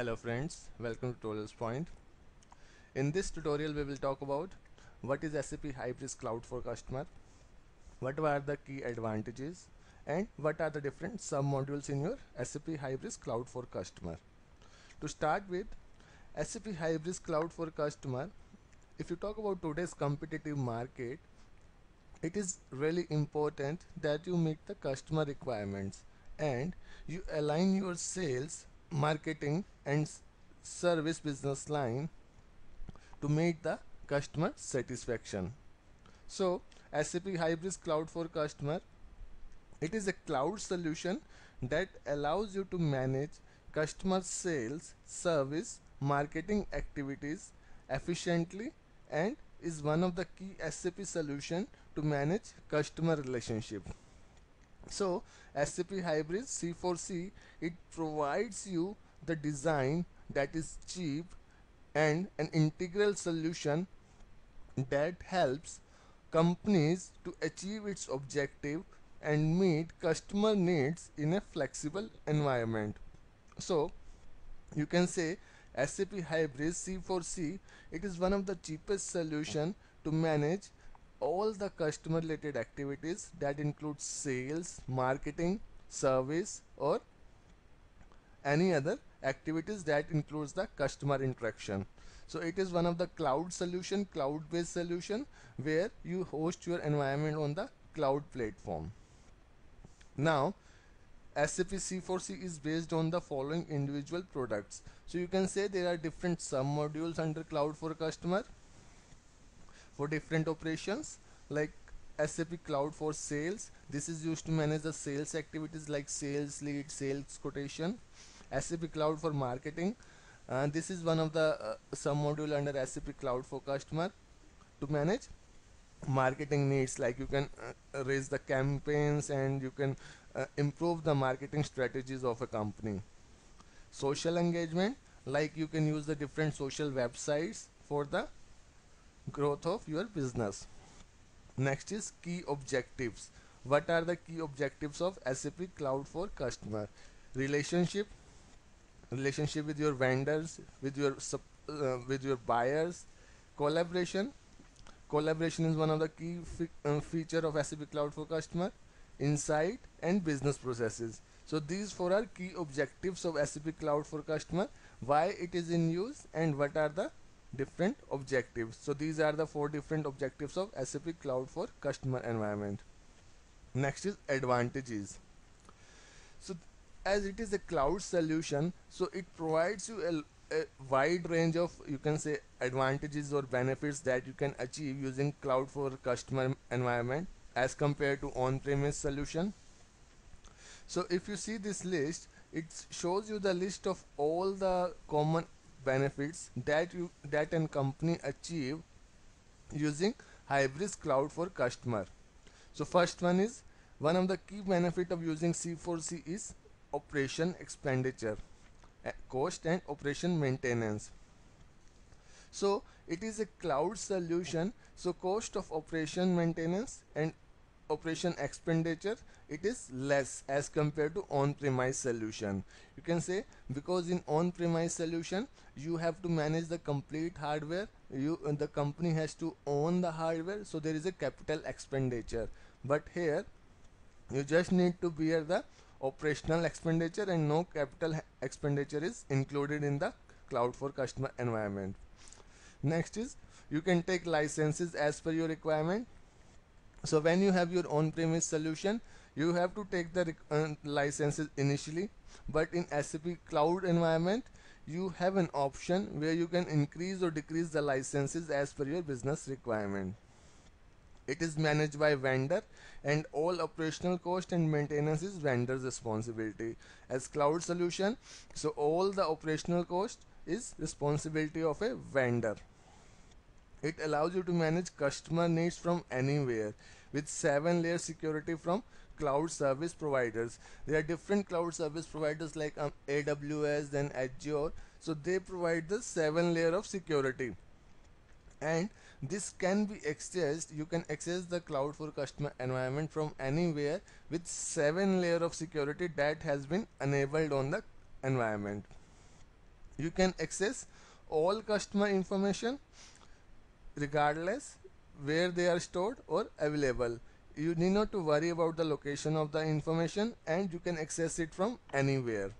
Hello friends, welcome to Tutorials Point. In this tutorial we will talk about what is SAP Hybris Cloud for Customer, what are the key advantages and what are the different sub-modules in your SAP Hybris Cloud for Customer. To start with, SAP Hybris Cloud for Customer, if you talk about today's competitive market, it is really important that you meet the customer requirements and you align your sales marketing and service business line to meet the customer satisfaction. So SAP Hybris Cloud for Customer it is a cloud solution that allows you to manage customer sales service marketing activities efficiently and is one of the key SAP solution to manage customer relationship so SAP Hybris C4C it provides you the design that is cheap and an integral solution that helps companies to achieve its objective and meet customer needs in a flexible environment. So you can say SAP Hybris C4C it is one of the cheapest solution to manage all the customer related activities that include sales, marketing, service or any other activities that includes the customer interaction. So it is one of the cloud solution, cloud based solution where you host your environment on the cloud platform. Now SAP C4C is based on the following individual products. So you can say there are different sub modules under cloud for customer for different operations like SAP Cloud for Sales. This is used to manage the sales activities like sales lead, sales quotation. SAP Cloud for Marketing. Uh, this is one of the uh, sub module under SAP Cloud for Customer to manage marketing needs like you can uh, raise the campaigns and you can uh, improve the marketing strategies of a company social engagement like you can use the different social websites for the growth of your business. Next is key objectives. What are the key objectives of SAP cloud for customer? Relationship relationship with your vendors with your uh, with your buyers. Collaboration collaboration is one of the key fe uh, feature of SAP cloud for customer. Insight and business processes. So these four are key objectives of SAP cloud for customer. Why it is in use and what are the different objectives. So these are the four different objectives of SAP cloud for customer environment. Next is advantages. So as it is a cloud solution so it provides you a, a wide range of you can say advantages or benefits that you can achieve using cloud for customer environment as compared to on-premise solution. So if you see this list it shows you the list of all the common benefits that you that an company achieve using Hybris Cloud for customer. So first one is one of the key benefit of using C4C is operation expenditure eh, cost and operation maintenance. So it is a cloud solution so cost of operation maintenance and operation expenditure it is less as compared to on-premise solution. You can say because in on-premise solution you have to manage the complete hardware you uh, the company has to own the hardware so there is a capital expenditure. But here you just need to bear the operational expenditure and no capital expenditure is included in the cloud for customer environment. Next is you can take licenses as per your requirement so when you have your on-premise solution you have to take the uh, licenses initially. But in SAP cloud environment you have an option where you can increase or decrease the licenses as per your business requirement. It is managed by vendor and all operational cost and maintenance is vendor's responsibility. As cloud solution so all the operational cost is responsibility of a vendor it allows you to manage customer needs from anywhere with 7 layer security from cloud service providers. There are different cloud service providers like um, AWS and Azure. So they provide the 7 layer of security. And this can be accessed you can access the cloud for customer environment from anywhere with 7 layer of security that has been enabled on the environment you can access all customer information regardless where they are stored or available you need not to worry about the location of the information and you can access it from anywhere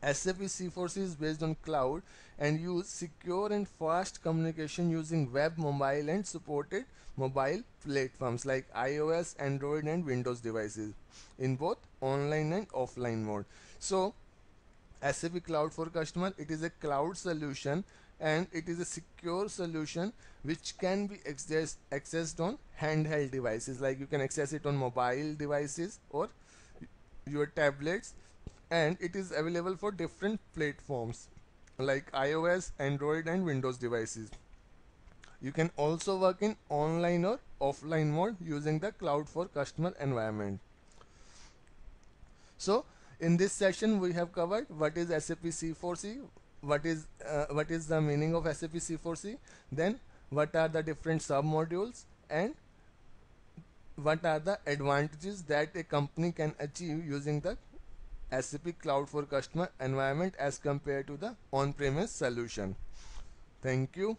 SAP C4C is based on cloud and use secure and fast communication using web mobile and supported mobile platforms like iOS, Android and Windows devices in both online and offline mode. So SAP Cloud for Customer it is a cloud solution and it is a secure solution which can be accessed, accessed on handheld devices like you can access it on mobile devices or your tablets and it is available for different platforms like iOS, Android and Windows devices. You can also work in online or offline mode using the cloud for customer environment. So in this session we have covered what is SAP C4C, what is uh, what is the meaning of SAP C4C, then what are the different sub modules and what are the advantages that a company can achieve using the SAP Cloud for Customer environment as compared to the on-premise solution. Thank you.